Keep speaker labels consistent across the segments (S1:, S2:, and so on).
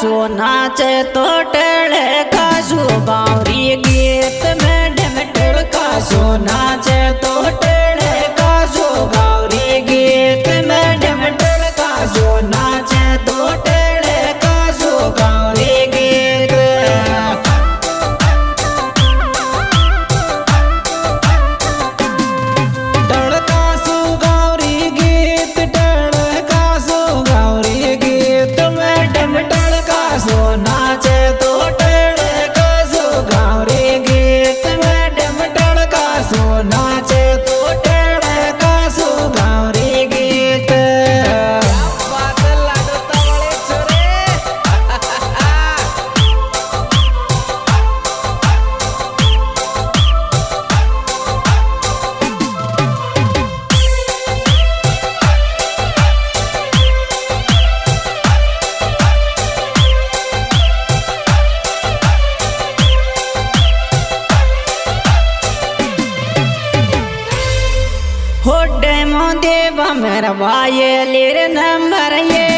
S1: जो नाचे तो टेढ़े जो बावरी गीत में ढिम टेढ़ नाचे। नंबर वाये लेर नंबर ये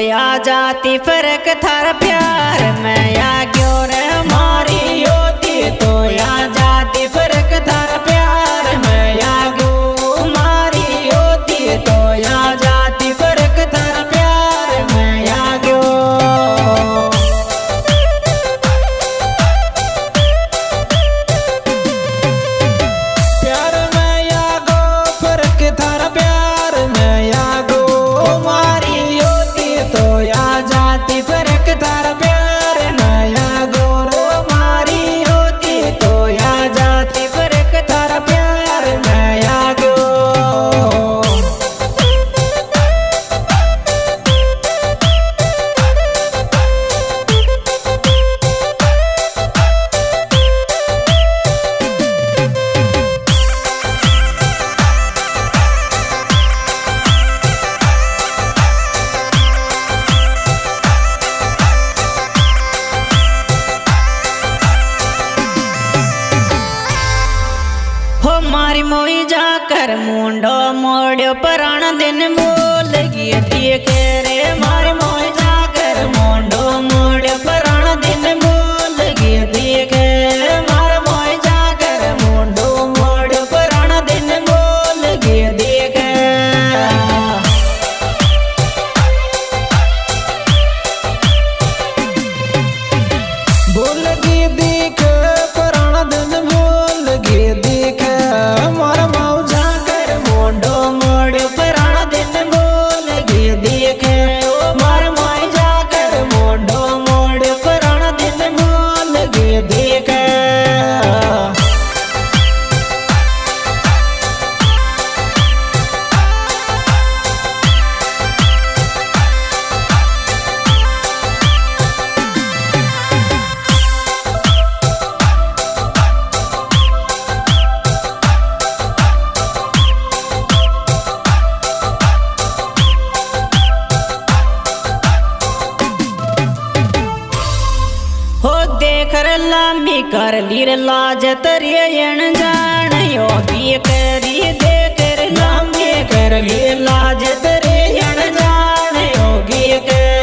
S1: खोया जाती फ़र्क थार प्यार में। मुंडो मोड़ो प्राण दिन बोल गई कर लीर लाज तरियण जान योगी करी दे कर नाम कर लीर लाज तरियण जान योगी कर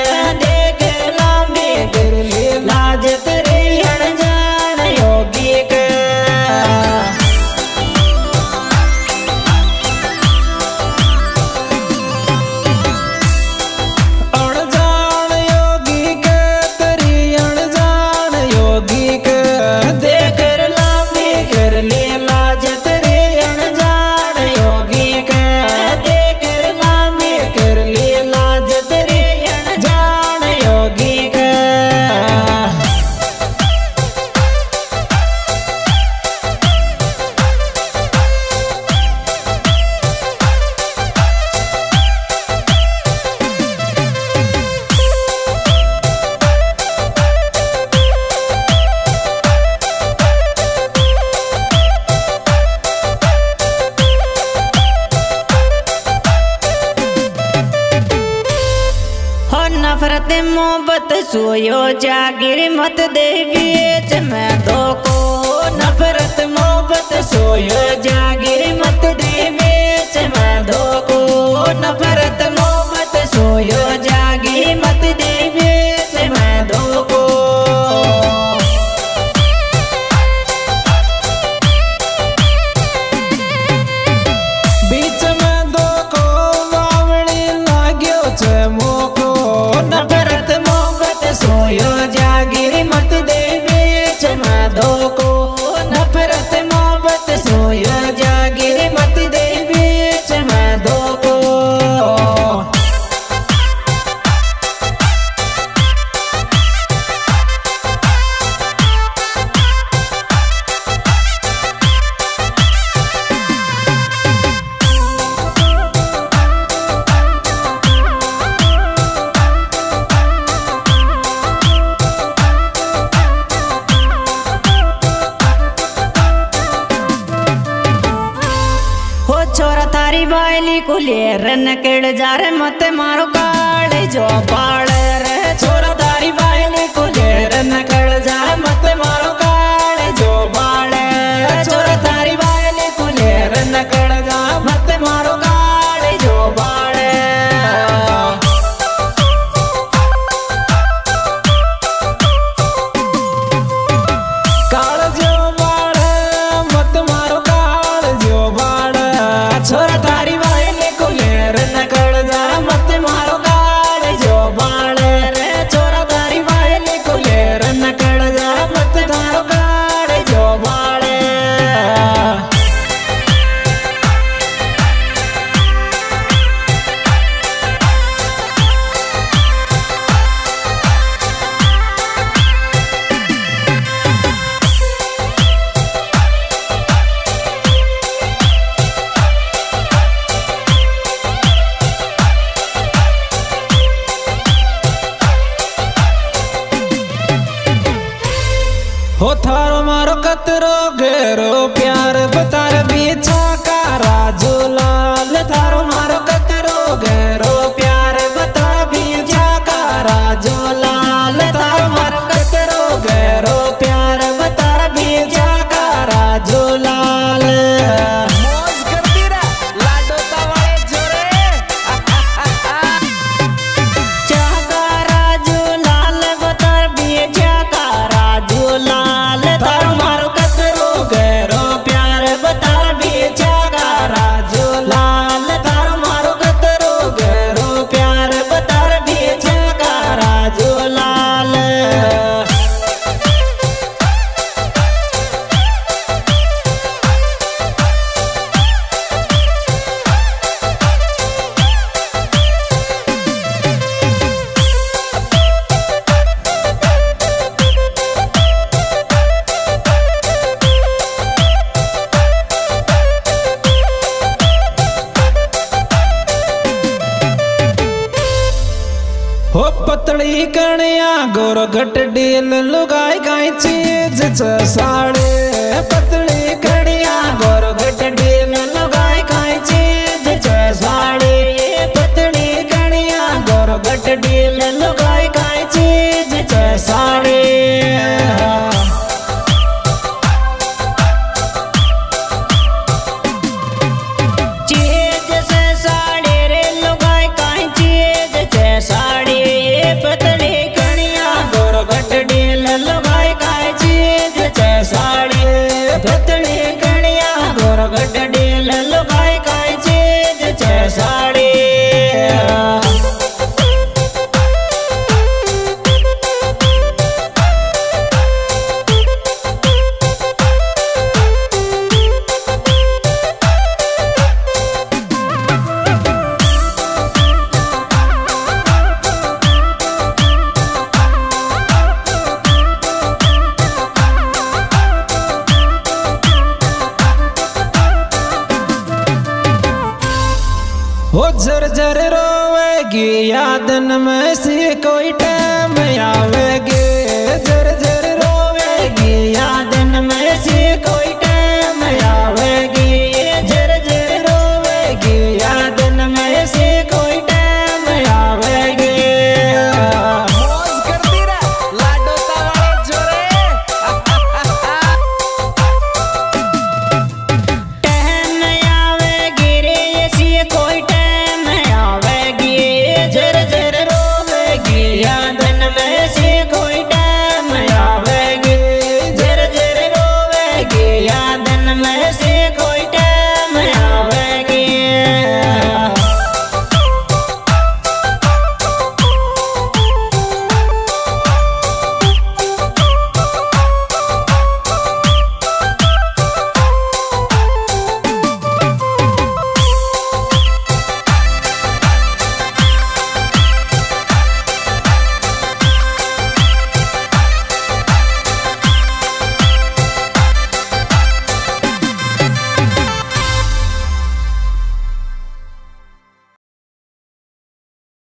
S1: मोहब्बत सोयो जागिर मत देवी मैं तो को नफरत मोहब्बत सोयो जागिर मत do कुलियर नकेड़ जा रे मत मारो काले, जो बाड़ रे छोरा तारी बायल कुलियर नकेड़ जा रे मत मारो गोरो
S2: घट डील लुगाई गायची जिच साडे पतळ